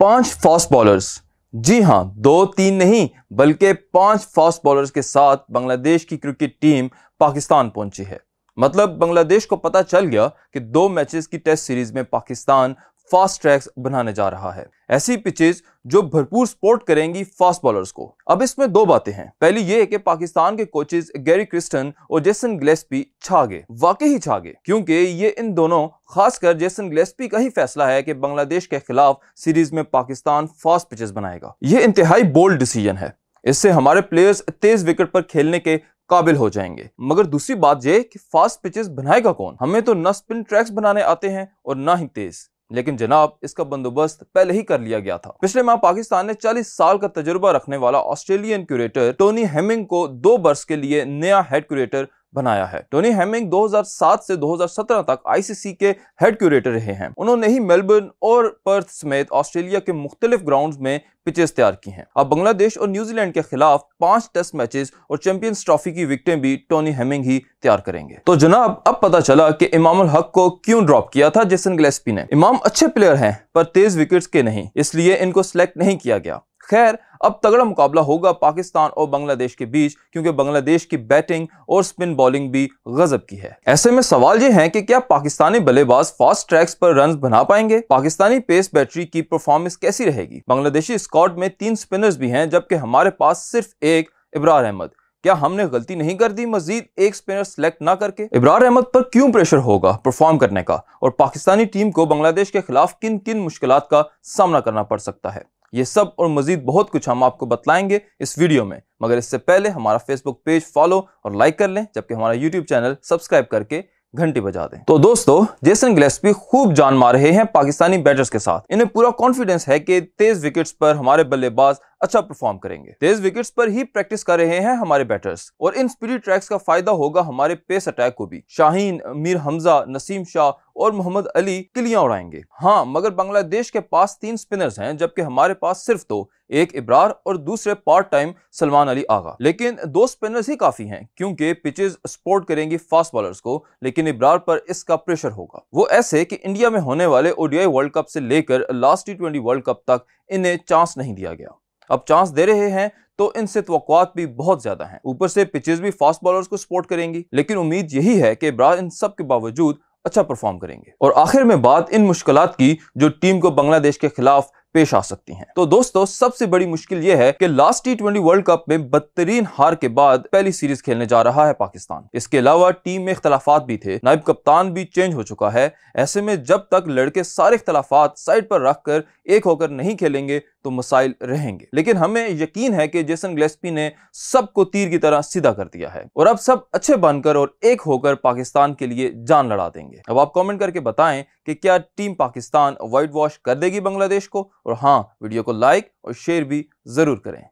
पाँच fast bowlers. जी हाँ, दो तीन नहीं, बल्कि पाँच फास्ट बॉलर्स के साथ बांग्लादेश की क्रिकेट टीम पाकिस्तान पहुँची है। मतलब बांग्लादेश को पता चल गया कि दो मैचेस की टेस्ट सीरीज़ में पाकिस्तान फास्ट ट्रैक्स बनाने जा रहा है। ऐसी पिचेस जो भरपूर सपोर्ट करेंगी फास्ट बॉलर्स को। अब इसमें दो बातें हैं। पहली ये है कि पाकिस्तान के कोचेस गैरी क्रिस्टन और जेसन ग्लेस्पी छा गए वाकई ही छा गए क्योंकि ये इन दोनों, खासकर जेसन ग्लेस्पी का ही फैसला है कि बांग्लादेश के खिलाफ सीरीज़ में पाकिस्तान फास्ट पिचेस बनाएगा। ये इंतहाई बोल्ड डिसीज़न है। इससे हमारे प्लेयर्स तेज विकेट पर खेलने के काबिल हो जाएँगे। मगर दूसरी बात यह कि फास्ट पिचेस बनाएगा कौन? हमें तो न स्पिन ट्रैक्स बनाने आते हैं और ना ही तेज। लेकिन जनाब, इसका बंदोबस्त पहले ही कर लिया गया था। पिछले माह पाकिस्तान ने 40 साल का तजुर्बा रखने वाला ऑस्ट्रेलियन क्यूरेटर टोनी हेमिंग को दो वर्ष के लिए नया हेड क्यूरेटर बनाया है। टोनी हेमिंग 2007 से 2017 तक आईसीसी के हेड क्यूरेटर रहे हैं। उन्होंने ही मेलबर्न और पर्थ समेत ऑस्ट्रेलिया के मुख्तलिफ़ ग्राउंड में पिचेस तैयार की हैं। अब बांग्लादेश और न्यूजीलैंड के खिलाफ पाँच टेस्ट मैचेस और चैंपियंस ट्रॉफी की विकेटें भी टोनी हेमिंग ही तैयार करेंगे। तो जनाब, अब पता चला कि इमाम हक को क्यों ड्रॉप किया था जेसन ग्लेस्पी ने। इमाम अच्छे प्लेयर हैं, पर तेज विकेट्स के नहीं, इसलिए इनको सिलेक्ट नहीं किया गया। खैर, अब तगड़ा मुकाबला होगा पाकिस्तान और बांग्लादेश के बीच, क्योंकि बांग्लादेश की बैटिंग और स्पिन बॉलिंग भी गजब की है। ऐसे में सवाल ये है कि क्या पाकिस्तानी बल्लेबाज फास्ट ट्रैक्स पर रन बना पाएँगे? पाकिस्तानी पेस बैटरी की परफॉर्मेंस कैसी रहेगी? बांग्लादेशी स्कॉट में तीन स्पिनर्स भी हैं, जबकि हमारे पास सिर्फ़ एक, इब्रार अहमद। क्या हमने गलती नहीं कर दी मजीद एक स्पिनर सेलेक्ट ना करके? इब्रार अहमद पर क्यों प्रेशर होगा परफॉर्म करने का? और पाकिस्तानी टीम को बांग्लादेश के खिलाफ किन किन मुश्किल का सामना करना पड़ सकता है? ये सब और मजीद बहुत कुछ हम आपको बतलाएँगे इस वीडियो में। मगर इससे पहले हमारा फेसबुक पेज फॉलो और लाइक कर लें, जबकि हमारा यूट्यूब चैनल सब्सक्राइब करके घंटी बजा दें। तो दोस्तों जेसन ग्लेस्पी खूब जान मार रहे हैं पाकिस्तानी बैटर्स के साथ। इन्हें पूरा कॉन्फिडेंस है कि तेज विकेट्स पर हमारे बल्लेबाज अच्छा परफॉर्म करेंगे। तेज विकेट्स पर ही प्रैक्टिस कर रहे हैं हमारे बैटर्स और इन स्पीड ट्रैक्स का फ़ायदा होगा हमारे पेस अटैक को भी। शाहीन, मीर हमजा, नसीम शाह और मोहम्मद अली किलियाँ उड़ाएँगे। हाँ मगर बांग्लादेश के पास तीन स्पिनर्स हैं, जबकि हमारे पास सिर्फ़ दो, एक इब्रार और दूसरे पार्ट टाइम सलमान अली आगा। लेकिन दो स्पिनर्स ही काफ़ी हैं, क्योंकि पिचेस सपोर्ट करेंगी फास्ट बॉलर्स को, लेकिन इब्रार पर इसका प्रेशर होगा। वो ऐसे कि इंडिया में होने वाले ओडीआई वर्ल्ड कप से लेकर लास्ट टी वर्ल्ड कप तक इन्हें चांस नहीं दिया गया। अब चांस दे रहे हैं तो इनसे तो भी बहुत ज़्यादा हैं। ऊपर से पिचेस भी फास्ट बॉलर्स को सपोर्ट करेंगी, लेकिन उम्मीद यही है कि इब्रार इन सब के बावजूद अच्छा परफॉर्म करेंगे। और आखिर में बात इन मुश्किल की, जो टीम को बांग्लादेश के खिलाफ पेश आ सकती हैं। तो दोस्तों, सबसे बड़ी मुश्किल यह है कि लास्ट टी वर्ल्ड कप में बदतरीन हार के बाद पहली सीरीज़ खेलने जा रहा है पाकिस्तान। इसके अलावा टीम में इख्तलाफात भी थे, नायब कप्तान भी चेंज हो चुका है। ऐसे में जब तक लड़के सारे इख्तलाफात साइड पर रखकर एक होकर नहीं खेलेंगे तो मसाइल रहेंगे। लेकिन हमें यकीन है कि जेसन ग्लेस्पी ने सबको तीर की तरह सीधा कर दिया है। और अब सब अच्छे बनकर और एक होकर पाकिस्तान के लिए जान लड़ा देंगे। अब आप कमेंट करके बताएँ कि क्या टीम पाकिस्तान व्हाइट वॉश कर देगी बांग्लादेश को? और हाँ वीडियो को लाइक और शेयर भी ज़रूर करें।